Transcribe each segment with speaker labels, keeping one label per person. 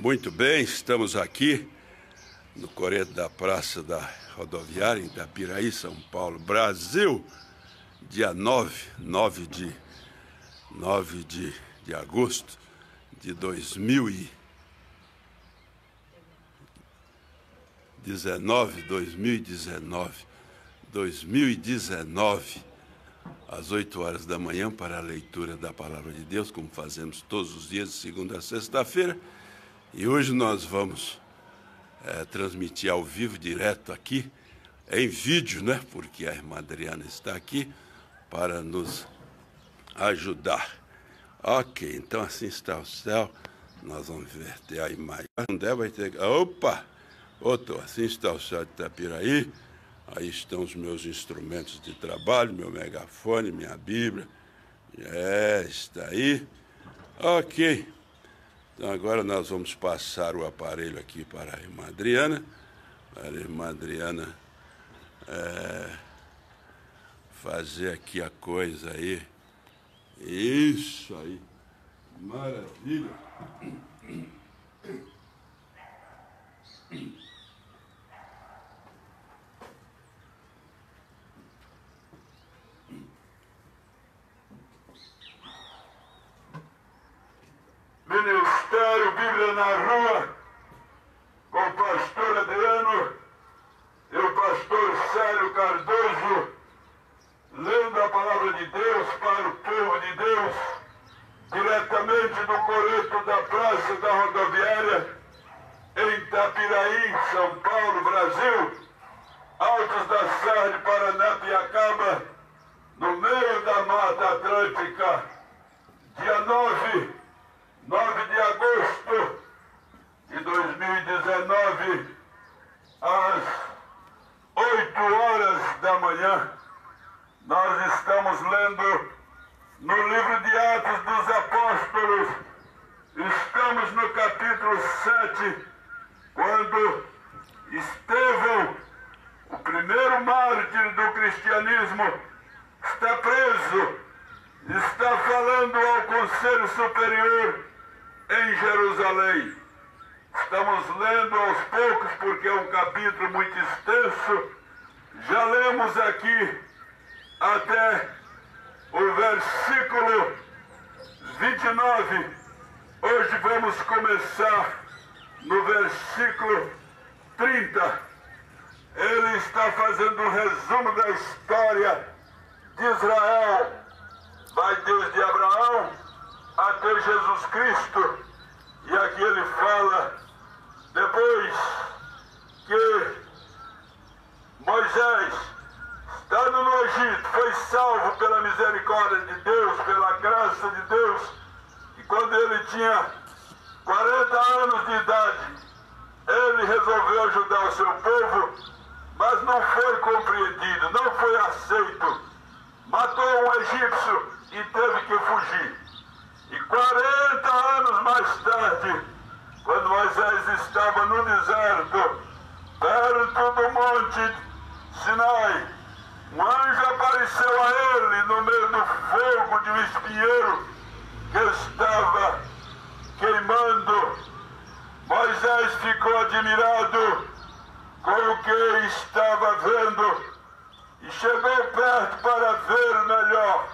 Speaker 1: Muito bem, estamos aqui no Coreto da Praça da Rodoviária, em Itapiraí, São Paulo, Brasil, dia 9, 9 de, 9 de, de agosto de 2019, 2019, 2019, às 8 horas da manhã, para a leitura da Palavra de Deus, como fazemos todos os dias, de segunda a sexta-feira. E hoje nós vamos é, transmitir ao vivo, direto aqui, em vídeo, né? Porque a irmã Adriana está aqui para nos ajudar. Ok, então assim está o céu. Nós vamos inverter a imagem. Não vai ter. Opa! Outro, assim está o céu de Itapiraí. Aí estão os meus instrumentos de trabalho, meu megafone, minha Bíblia. É, está aí. Ok. Então agora nós vamos passar o aparelho aqui para a irmã Adriana, para a irmã Adriana é, fazer aqui a coisa aí. Isso aí. Maravilha.
Speaker 2: Ministério Bíblia na Rua, com o pastor Adriano e o pastor Célio Cardoso, lendo a palavra de Deus para o povo de Deus, diretamente do coreto da Praça da Rodoviária, em Itapiraí, São Paulo, Brasil, Altos da Serra de Paranapiacaba, no meio da Mata Atlântica, dia 9 9 de agosto de 2019, às 8 horas da manhã, nós estamos lendo no livro de Atos dos Apóstolos, estamos no capítulo 7, quando Estevão, o primeiro mártir do cristianismo, está preso, está falando ao Conselho Superior em Jerusalém. Estamos lendo aos poucos porque é um capítulo muito extenso. Já lemos aqui até o versículo 29. Hoje vamos começar no versículo 30. Ele está fazendo um resumo da história de Israel. Vai desde Abraão até Jesus Cristo. E aqui ele fala, depois que Moisés, estando no Egito, foi salvo pela misericórdia de Deus, pela graça de Deus, e quando ele tinha 40 anos de idade, ele resolveu ajudar o seu povo, mas não foi compreendido, não foi aceito. Matou um egípcio e teve que fugir. E 40 anos mais tarde, quando Moisés estava no deserto, perto do monte Sinai, um anjo apareceu a ele no meio do fogo de um espinheiro que estava queimando. Moisés ficou admirado com o que estava vendo e chegou perto para ver melhor.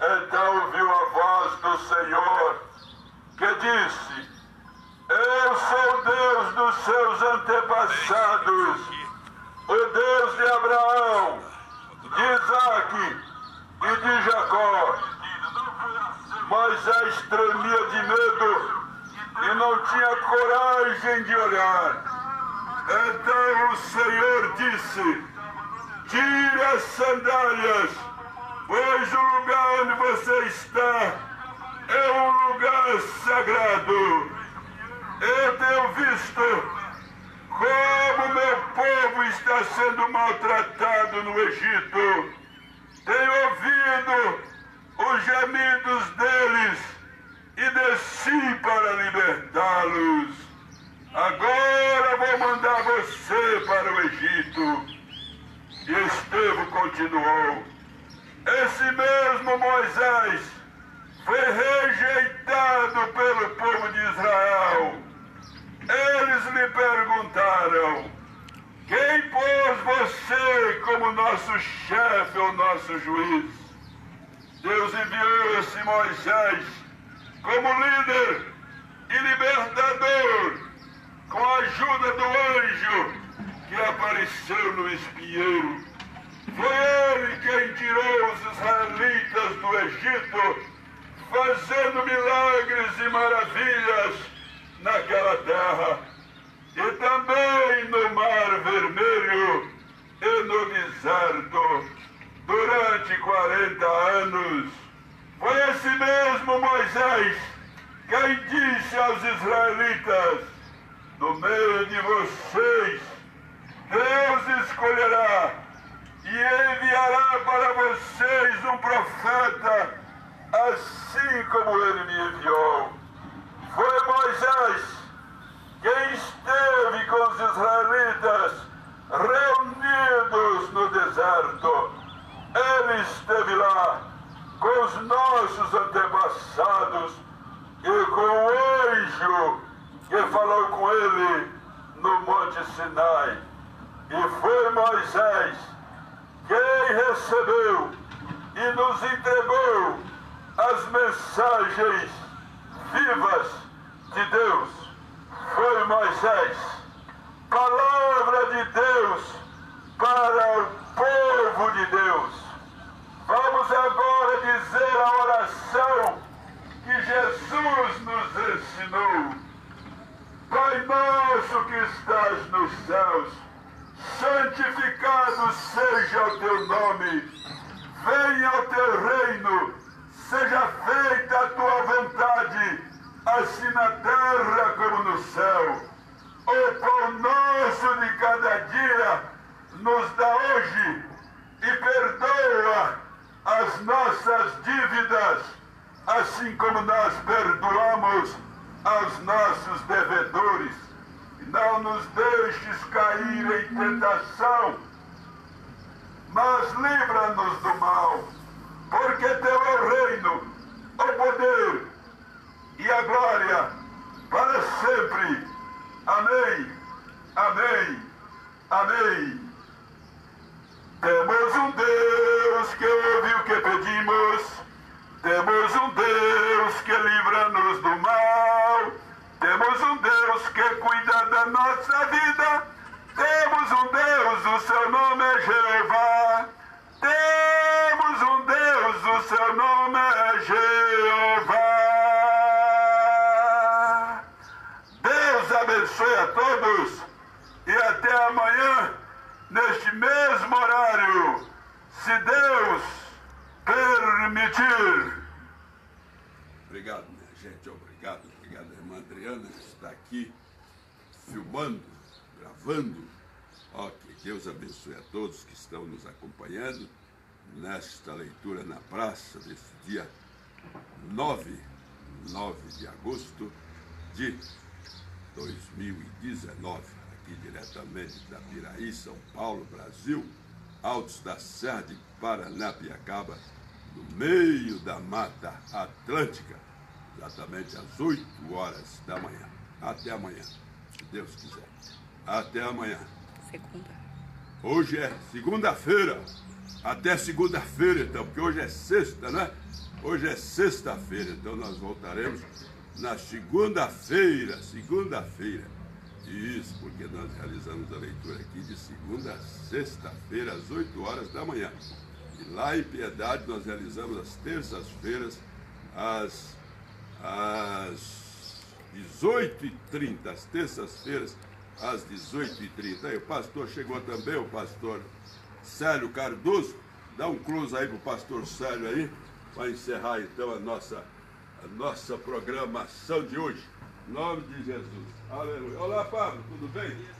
Speaker 2: Então ouviu a voz do Senhor que disse: Eu sou Deus dos seus antepassados, o Deus de Abraão, de Isaac e de Jacó. Moisés tremia de medo e não tinha coragem de olhar. Então o Senhor disse: Tire as sandálias pois o lugar onde você está é um lugar sagrado. Eu tenho visto como meu povo está sendo maltratado no Egito. Tenho ouvido os gemidos deles e desci para libertá-los. Agora vou mandar você para o Egito. E Estevão continuou. Esse mesmo Moisés foi rejeitado pelo povo de Israel. lhe perguntaram: Quem pôs você como nosso chefe ou nosso juiz? Deus enviou esse Moisés como líder e libertador, com a ajuda do anjo que apareceu no espinheiro. Foi ele quem tirou os israelitas do Egito, fazendo milagres e maravilhas naquela terra. E também no Mar Vermelho e no deserto, durante 40 anos. Foi esse mesmo Moisés quem disse aos israelitas: No meio de vocês, Deus escolherá e enviará para vocês um profeta, assim como ele me enviou. Foi Moisés quem esteve com os israelitas reunidos no deserto. Ele esteve lá com os nossos antepassados e com o anjo que falou com ele no Monte Sinai. E foi Moisés quem recebeu e nos entregou as mensagens vivas de Deus. Foi Moisés, palavra de Deus para o povo de Deus. Vamos agora dizer a oração que Jesus nos ensinou. Pai nosso que estás nos céus, santificado seja o teu nome. Venha o teu reino, seja feita a tua vontade, assim na terra como no céu. O pão nosso de cada dia nos dá hoje e perdoa as nossas dívidas, assim como nós perdoamos aos nossos devedores. Não nos deixes cair em tentação, mas livra-nos do mal, porque teu é o reino, o poder e a glória para sempre. Amém. Amém. Amém. Temos um Deus que ouve o que pedimos. Temos um Deus que livra-nos do mal. Temos um Deus que cuida da nossa vida. Temos um Deus, o seu nome é Jeová. Temos um Deus, o seu nome é Jeová. Deus abençoe a todos e até amanhã, neste mesmo horário, se Deus permitir.
Speaker 1: Obrigado, minha gente, obrigado, obrigado, irmã Adriana, que está aqui filmando, gravando. Ó, que Deus abençoe a todos que estão nos acompanhando nesta leitura na praça desse dia 9, 9 de agosto de 2019, aqui diretamente da Piraí, São Paulo, Brasil, Altos da Serra de Paranapiacaba, no meio da Mata Atlântica, exatamente às 8 horas da manhã. Até amanhã, se Deus quiser. Até amanhã.
Speaker 3: Segunda.
Speaker 1: Hoje é segunda-feira. Até segunda-feira, então, porque hoje é sexta, né? Hoje é sexta-feira, então nós voltaremos na segunda-feira. Segunda-feira. Isso, porque nós realizamos a leitura aqui de segunda a sexta-feira, às 8 horas da manhã. E lá em Piedade nós realizamos as terças-feiras, às, às 18h30, às terças-feiras, às 18h30. Aí o pastor chegou também, o pastor Célio Cardoso. Dá um close aí pro pastor Célio aí, para encerrar então a nossa, a nossa programação de hoje. Nome de Jesus. Aleluia. Olá, Pablo, tudo bem?